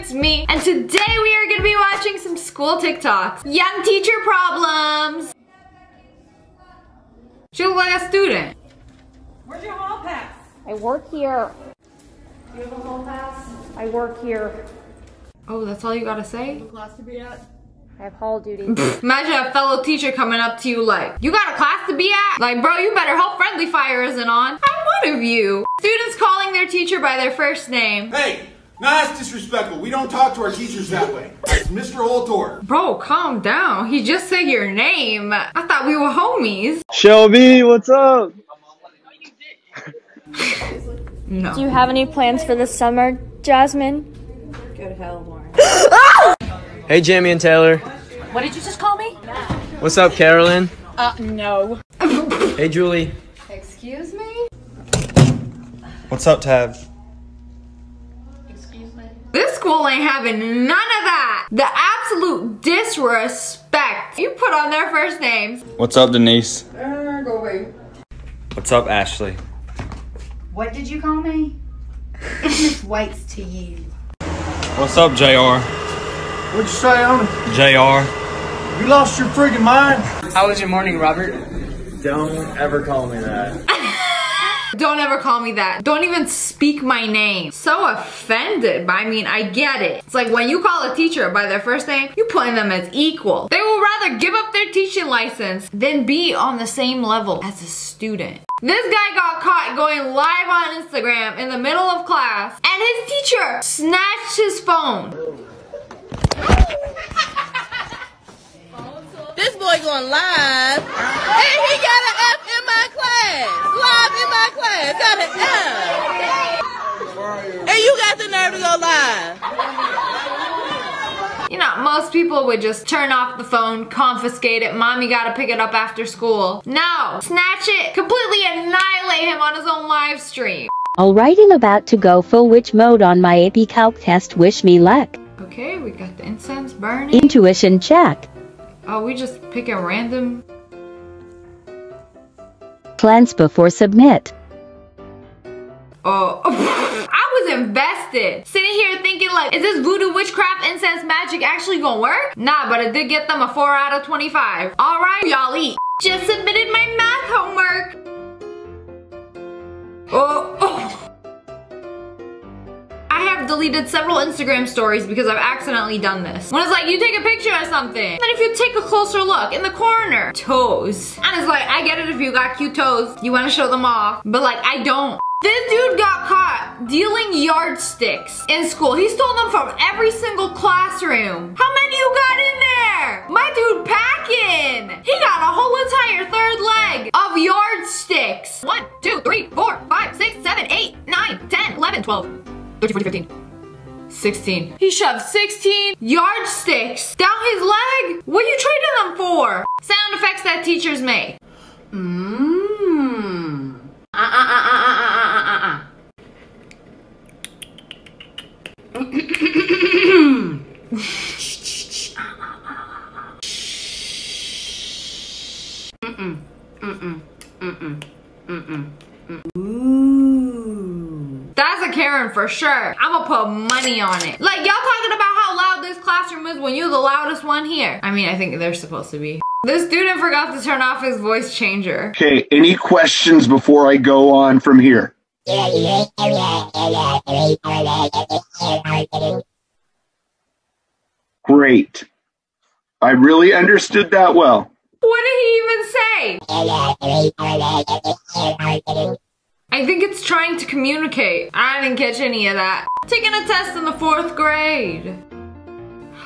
it's me. And today we are gonna be watching some school TikToks. Young teacher problems. She looks like a student. Where's your hall pass? I work here. You have a hall pass? I work here. Oh, that's all you gotta say? Class to be at? I have hall duty. Imagine a fellow teacher coming up to you like, you got a class to be at? Like, bro, you better hope friendly fire isn't on. I'm one of you. Students calling their teacher by their first name. Hey, now that's disrespectful. We don't talk to our teachers that way. It's Mr. Oltor. Bro, calm down. He just said your name. I thought we were homies. Shelby, what's up? No. Do you have any plans for the summer, Jasmine? Go to hell, Lauren. Hey, Jamie and Taylor. What did you just call me? What's up, Carolyn? Uh, no. Hey, Julie. Excuse me? What's up, Tav? This school ain't having none of that. The absolute disrespect you put on their first names. What's up, Denise? Uh, go away. What's up, Ashley? What did you call me? Miss White's to you. What's up, JR? What'd you say on it? JR. You lost your friggin' mind? How was your morning, Robert? Don't ever call me that. Don't ever call me that. Don't even speak my name. So offended. But I mean, I get it. It's like when you call a teacher by their first name, you putting them as equal. They will rather give up their teaching license than be on the same level as a student. This guy got caught going live on Instagram in the middle of class and his teacher snatched his phone. This boy going live, and he got an F in my class. Live in my class, got an F. And you got the nerve to go live. You know, most people would just turn off the phone, confiscate it, mommy gotta pick it up after school. No, snatch it, completely annihilate him on his own live stream. Alright, I'm about to go full witch mode on my AP Calc test. Wish me luck. Okay, we got the incense burning. Intuition check. Oh, we just pick a random. Cleanse before submit. Oh, I was invested. Sitting here thinking like, is this voodoo witchcraft incense magic actually gonna work? Nah, but it did get them a 4 out of 25. Alright, y'all eat. Just submitted my math homework. Oh, oh. I have deleted several Instagram stories because I've accidentally done this. When it's like, you take a picture of something, then if you take a closer look, in the corner, toes. And it's like, I get it if you got cute toes, you wanna show them off, but like, I don't. This dude got caught dealing yardsticks in school. He stole them from every single classroom. How many you got 13, 14, 15. 16. He shoved 16 yardsticks down his leg. What are you trading them for? Sound effects that teachers make. Mmm. For sure. I'ma put money on it. Like, y'all talking about how loud this classroom is when you're the loudest one here. I mean, I think they're supposed to be. The student forgot to turn off his voice changer. Okay, any questions before I go on from here? Great. I really understood that well. What did he even say? I think it's trying to communicate. I didn't catch any of that. Taking a test in the fourth grade.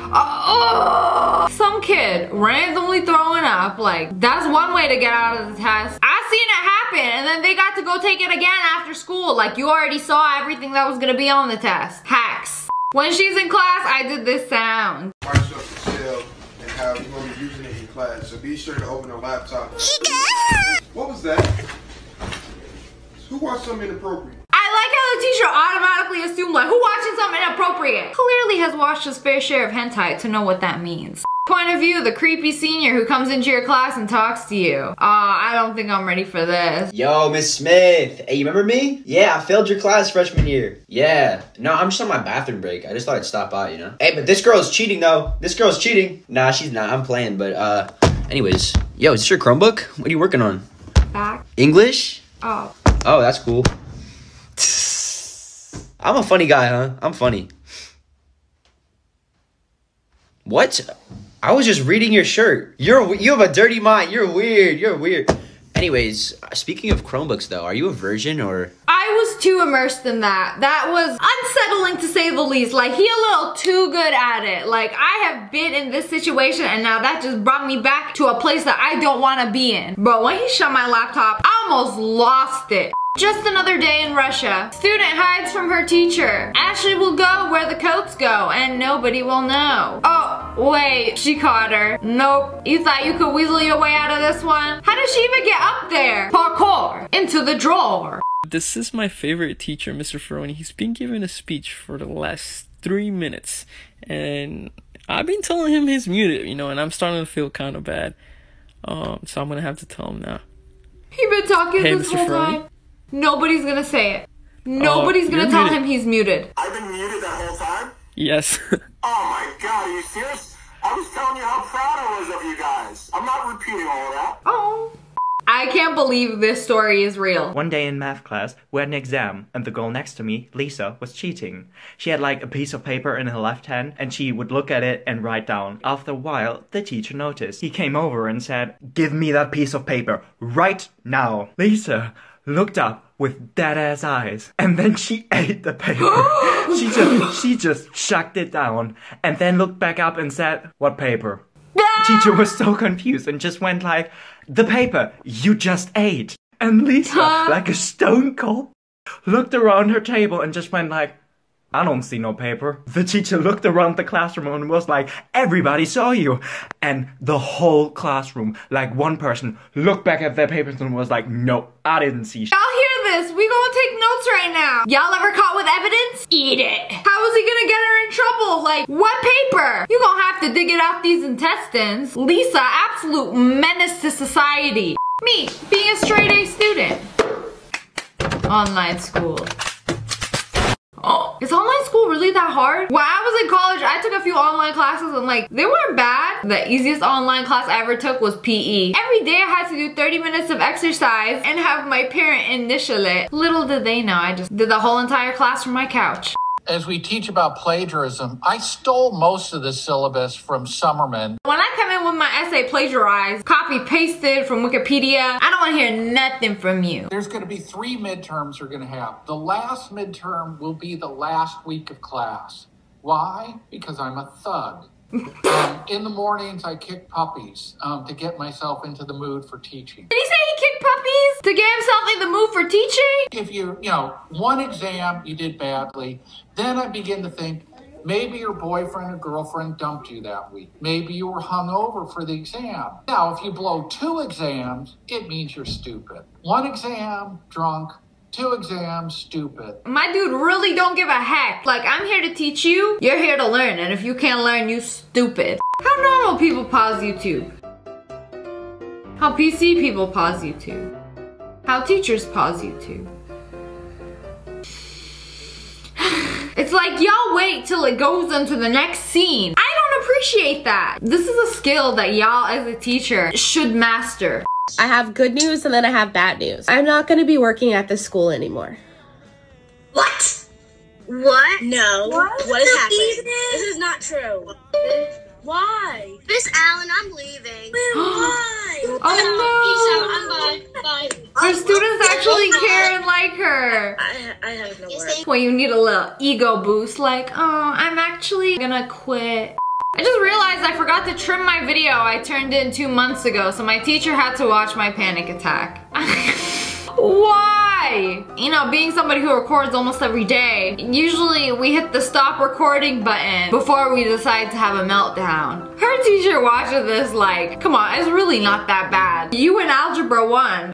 Uh, oh, some kid randomly throwing up. Like, that's one way to get out of the test. I seen it happen, and then they got to go take it again after school. Like, you already saw everything that was gonna be on the test. Hacks. When she's in class, I did this sound. Microsoft Excel and how you're going to be using it in class. So be sure to open a laptop. What was that? Who watched something inappropriate? I like how the teacher automatically assumed like, who watching something inappropriate? Clearly has watched his fair share of hentai to know what that means. Point of view, the creepy senior who comes into your class and talks to you. Aw, I don't think I'm ready for this. Yo, Miss Smith. Hey, you remember me? Yeah, I failed your class freshman year. Yeah. No, I'm just on my bathroom break. I just thought I'd stop by, you know? Hey, but this girl's cheating, though. This girl's cheating. Nah, she's not. I'm playing, but, uh, anyways. Yo, is this your Chromebook? What are you working on? Back. English? Oh. Oh, that's cool. I'm a funny guy, huh? I'm funny. What? I was just reading your shirt. You're you have a dirty mind. You're weird. You're weird. Anyways, uh, speaking of Chromebooks though, are you a virgin or too immersed in that. That was unsettling to say the least. Like, he a little too good at it. Like, I have been in this situation and now that just brought me back to a place that I don't want to be in. Bro, when he shut my laptop, I almost lost it. Just another day in Russia. Student hides from her teacher. Ashley will go where the coats go and nobody will know. Oh, wait, she caught her. Nope. You thought you could weasel your way out of this one? How did she even get up there? Parkour. Into the drawer. This is my favorite teacher, Mr. Ferroni. He's been giving a speech for the last three minutes, and I've been telling him he's muted, you know, and I'm starting to feel kind of bad. Um, so I'm gonna have to tell him now. He been talking Hey, this Mr. whole Ferroni? time. Nobody's gonna say it. Nobody's gonna tell muted. him he's muted. I've been muted that whole time? Yes. Oh my god, are you serious? I was telling you how proud I was of you guys. I'm not repeating all of that. Oh. I can't believe this story is real. One day in math class, we had an exam, and the girl next to me, Lisa, was cheating. She had like a piece of paper in her left hand, and she would look at it and write down. After a while, the teacher noticed. He came over and said, Give me that piece of paper, right now. Lisa looked up with dead ass eyes, and then she ate the paper. she just, she just chucked it down, and then looked back up and said, What paper? Teacher was so confused and just went like, the paper you just ate. And Lisa, like a stone cold, looked around her table and just went like, I don't see no paper. The teacher looked around the classroom and was like, everybody saw you. And the whole classroom, like one person, looked back at their papers and was like, no, I didn't see shit. Y'all hear this? We gonna take notes right now. Y'all ever caught with evidence? Eat it. How is he gonna get her in trouble? Like, what paper? You gonna have to dig it out these intestines. Lisa, absolute menace to society. Me, being a straight A student. Online school. Is online school really that hard? When I was in college, I took a few online classes and like, they weren't bad. The easiest online class I ever took was PE. Every day I had to do 30 minutes of exercise and have my parent initial it. Little did they know, I just did the whole entire class from my couch. As we teach about plagiarism, I stole most of the syllabus from Summerman. When with my essay plagiarized, copy pasted from Wikipedia, I don't wanna hear nothing from you. There's going to be three midterms we're going to have. The last midterm will be the last week of class. Why? Because I'm a thug. um, in the mornings, I kick puppies um, to get myself into the mood for teaching. Did he say he kicked puppies to get himself in the mood for teaching? If you, you know, one exam you did badly, then I begin to think maybe your boyfriend or girlfriend dumped you that week. Maybe you were hungover for the exam. Now, if you blow two exams, it means you're stupid. One exam, drunk. Two exams, stupid. My dude really don't give a heck. Like, I'm here to teach you, you're here to learn, and if you can't learn, you stupid. How normal people pause YouTube. How PC people pause YouTube. How teachers pause YouTube. It's like y'all wait till it goes into the next scene. I don't appreciate that. This is a skill that y'all as a teacher should master. I have good news and then I have bad news. I'm not going to be working at this school anymore. What? What? No. What, What is happening? Steven? This is not true. Why? Miss Allen, I'm leaving. Why? Oh no! Peace out. I'm bye. Bye. Her students actually care and like. I, I have no words. When you need a little ego boost, like, oh, I'm actually gonna quit. I just realized I forgot to trim my video I turned in two months ago, so my teacher had to watch my panic attack. Why? You know, being somebody who records almost every day, usually we hit the stop recording button before we decide to have a meltdown. Her teacher watches this like, come on, it's really not that bad. You in Algebra 1.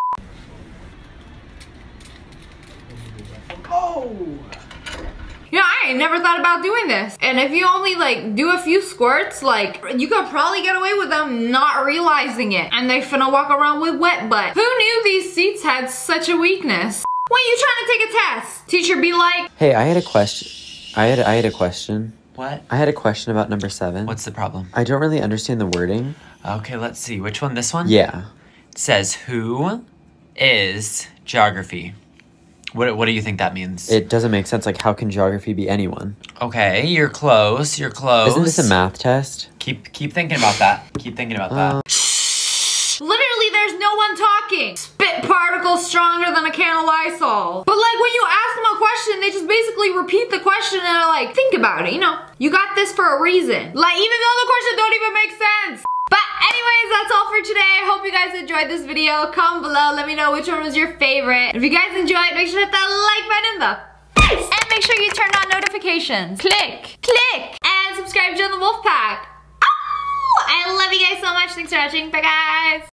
Oh! You know, I ain't never thought about doing this. And if you only like do a few squirts, like you could probably get away with them not realizing it. And they finna walk around with wet butt. Who knew these seats had such a weakness? When you trying to take a test? Teacher be like, Hey, I had a question. I had I had a question. What? I had a question about number seven. What's the problem? I don't really understand the wording. Okay, let's see. Which one? This one? Yeah. It says, Who is geography? What, what do you think that means? It doesn't make sense. Like, how can geography be anyone? okay, you're close. You're close. Isn't this a math test? Keep keep thinking about that. Keep thinking about that. Um, literally there's no one talking. Spit particles stronger than a can of Lysol. But like when you ask them a question, they just basically repeat the question and are like, think about it, you know? You got this for a reason. Like even though the question don't even make sense. Anyways, that's all for today. I hope you guys enjoyed this video. Comment below, let me know which one was your favorite. If you guys enjoyed, make sure to hit that like button in the face. And make sure you turn on notifications. Click, click, and subscribe to the Wolf Pack. Oh, I love you guys so much. Thanks for watching. Bye guys.